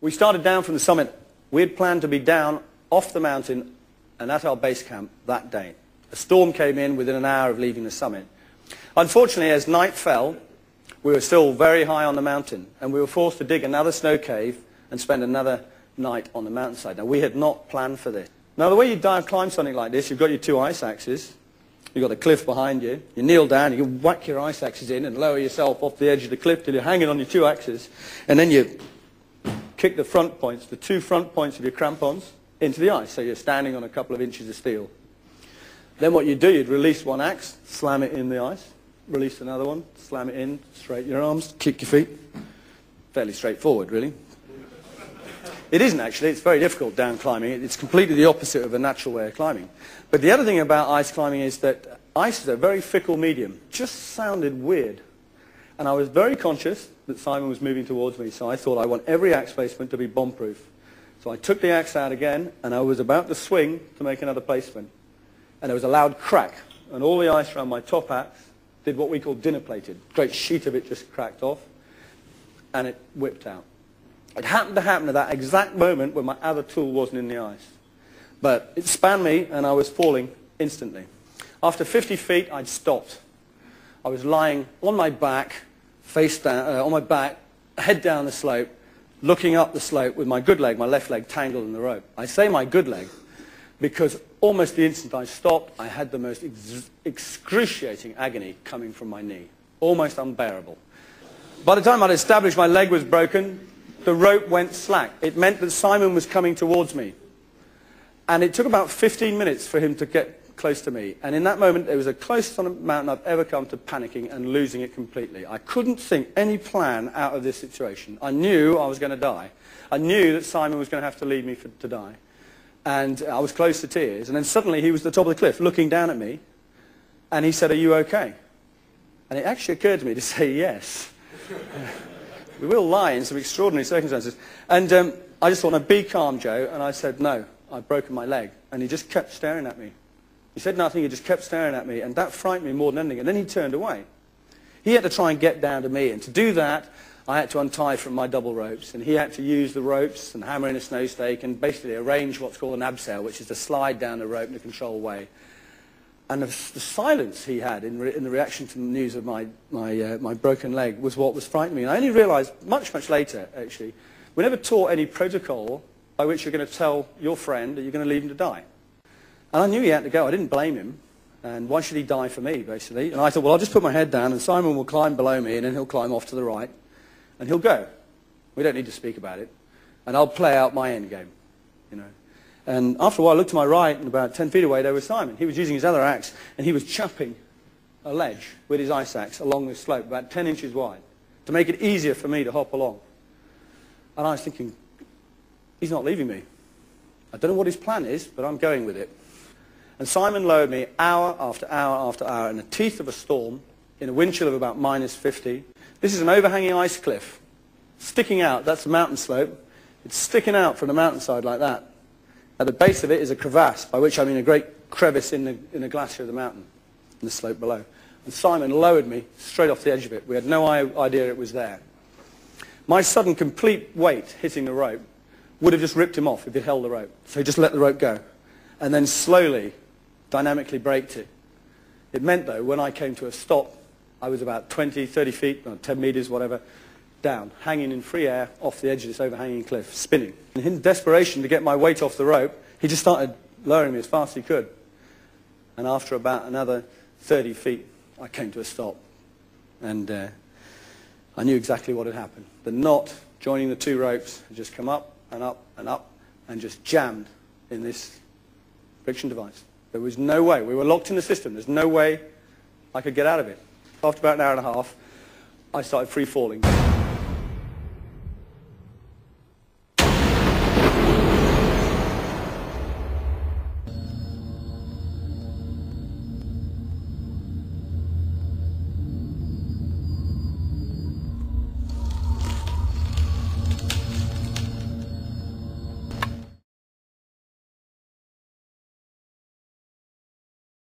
We started down from the summit. We had planned to be down off the mountain and at our base camp that day. A storm came in within an hour of leaving the summit. Unfortunately, as night fell, we were still very high on the mountain, and we were forced to dig another snow cave and spend another night on the mountainside. Now, we had not planned for this. Now, the way you down climb something like this, you've got your two ice axes, you've got the cliff behind you, you kneel down, you whack your ice axes in and lower yourself off the edge of the cliff till you're hanging on your two axes, and then you kick the front points, the two front points of your crampons, into the ice, so you're standing on a couple of inches of steel. Then what you do, you'd release one axe, slam it in the ice, release another one, slam it in, straighten your arms, kick your feet. Fairly straightforward, really. It isn't actually. It's very difficult down climbing. It's completely the opposite of a natural way of climbing. But the other thing about ice climbing is that ice is a very fickle medium. Just sounded weird. And I was very conscious that Simon was moving towards me, so I thought I want every axe placement to be bomb-proof. So I took the axe out again, and I was about to swing to make another placement. And there was a loud crack, and all the ice around my top axe did what we call dinner plated. A great sheet of it just cracked off, and it whipped out. It happened to happen at that exact moment when my other tool wasn't in the ice. But it spanned me, and I was falling instantly. After 50 feet, I'd stopped. I was lying on my back, face down, uh, on my back, head down the slope, looking up the slope with my good leg, my left leg tangled in the rope. I say my good leg because almost the instant I stopped, I had the most ex excruciating agony coming from my knee, almost unbearable. By the time I'd established my leg was broken, the rope went slack. It meant that Simon was coming towards me. And it took about 15 minutes for him to get close to me. And in that moment, it was the closest on a mountain I've ever come to panicking and losing it completely. I couldn't think any plan out of this situation. I knew I was going to die. I knew that Simon was going to have to leave me for, to die. And I was close to tears. And then suddenly he was at the top of the cliff looking down at me. And he said, are you okay? And it actually occurred to me to say yes. we will lie in some extraordinary circumstances. And um, I just thought, no, be calm, Joe. And I said, no, I've broken my leg. And he just kept staring at me. He said nothing, he just kept staring at me. And that frightened me more than anything. And then he turned away. He had to try and get down to me. And to do that, I had to untie from my double ropes. And he had to use the ropes and hammer in a snow stake and basically arrange what's called an abseil, which is to slide down the rope in a controlled way. And the, the silence he had in, re, in, the reaction to the news of my, my, uh, my broken leg was what was frightening me. And I only realized much, much later, actually, we never taught any protocol by which you're going to tell your friend that you're going to leave him to die. And I knew he had to go. I didn't blame him. And why should he die for me, basically? And I thought, well, I'll just put my head down, and Simon will climb below me, and then he'll climb off to the right, and he'll go. We don't need to speak about it. And I'll play out my end game, you know. And after a while, I looked to my right, and about 10 feet away, there was Simon. He was using his other axe, and he was chopping a ledge with his ice axe along this slope, about 10 inches wide, to make it easier for me to hop along. And I was thinking, he's not leaving me. I don't know what his plan is, but I'm going with it. And Simon lowered me hour after hour after hour in the teeth of a storm, in a wind chill of about minus 50. This is an overhanging ice cliff. Sticking out, that's a mountain slope. It's sticking out from the mountainside like that. At the base of it is a crevasse, by which I mean a great crevice in the, in the glacier of the mountain, in the slope below. And Simon lowered me straight off the edge of it. We had no idea it was there. My sudden complete weight hitting the rope would have just ripped him off if he'd held the rope. So he just let the rope go. And then slowly, dynamically braked it. It meant, though, when I came to a stop, I was about 20, 30 feet, or 10 meters, whatever, down, hanging in free air off the edge of this overhanging cliff, spinning. And in desperation to get my weight off the rope, he just started lowering me as fast as he could. And after about another 30 feet, I came to a stop. And uh, I knew exactly what had happened. The knot joining the two ropes had just come up and up and up and just jammed in this friction device. There was no way. We were locked in the system. There's no way I could get out of it. After about an hour and a half, I started free falling.